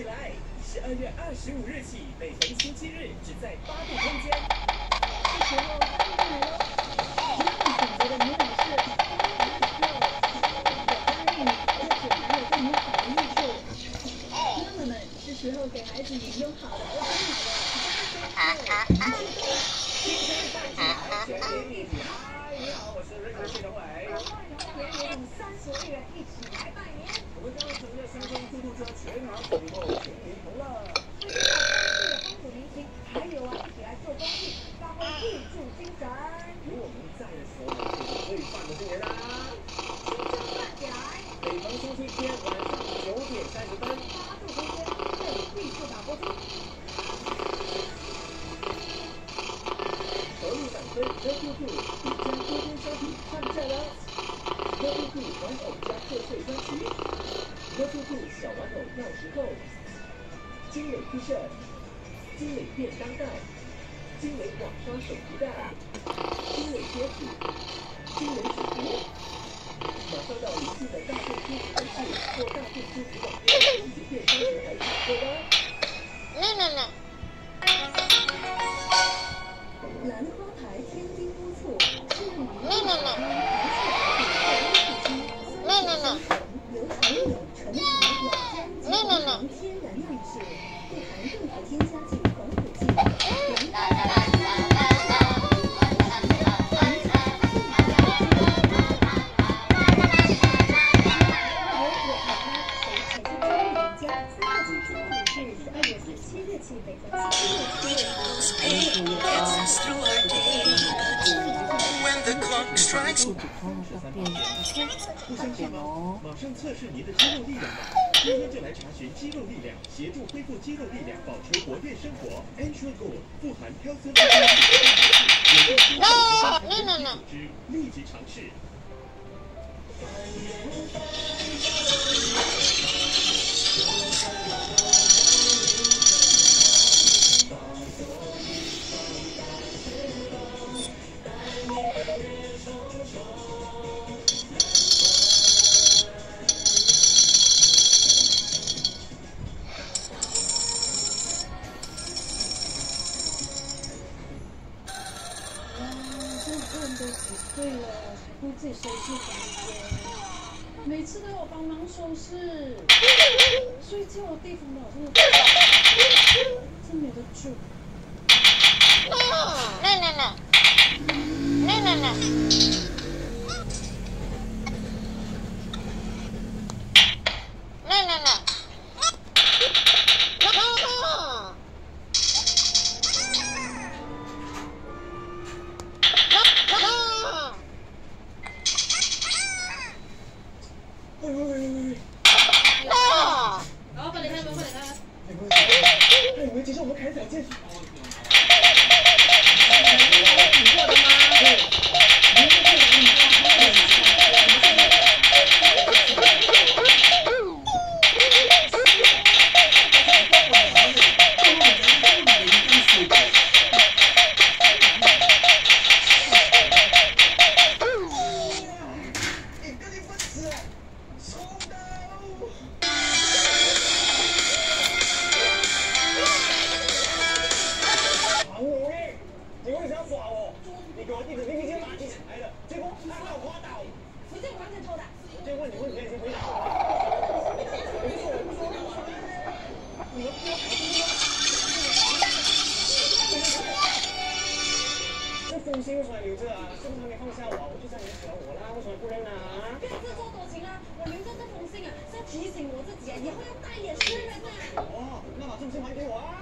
起来！十二月二十五日起，每逢星期日只在八度空间。这时候他们来喽，只要你选择的牛奶是八粒有八粒，而且含有对你好的益处。妈妈们，是时候给孩子饮用好的欧珍奶了。青春带起来，全民一起嗨！你好，我是瑞克谢东伟。年龄三十岁人一起来拜年。我们刚乘着山东嘟嘟车全马走以后，全民同乐。最近要关注的风土民情，还有啊，一起来做公益，发挥互助精神。祝我们在所有最棒的新年啦！青春站起来，每逢星期天晚上九点三十分，八度空间，这里必须打播出。合力掌声，热度度，独家周边商品上架了。热度度玩偶加贺岁专辑，热度度小玩偶钥匙扣，精美 T 恤，精美便当袋，精美网刷手提袋，精美贴纸，精美纸盒。马上到临近的大众书局超市或大众书局网店以及电商平台抢购吧。日起。Dances through our day. When the clock strikes 肚子痛要变一天快点哦。马上测试您的肌肉力量吧！今天就来查询肌肉力量，协助恢复肌肉力量，保持活跃生活。Entry Gold 富含挑森维生素蛋白质，有助心脏和身体组织，立即尝试。为了，还会自己收拾房间，每次都要帮忙收拾，睡觉的地方老是喂喂喂喂喂！然后快点开门，快点开门。哎，不是，那你们接受我们开早见。你这封信为什么留着啊？是不是还没放下我啊？我就知道你喜欢我啦，为什么不认啊？不要自作多情啊！我留着这封信啊，是要提醒我自己啊，以后要大眼识人啊。哦，那把这封信还给我啊！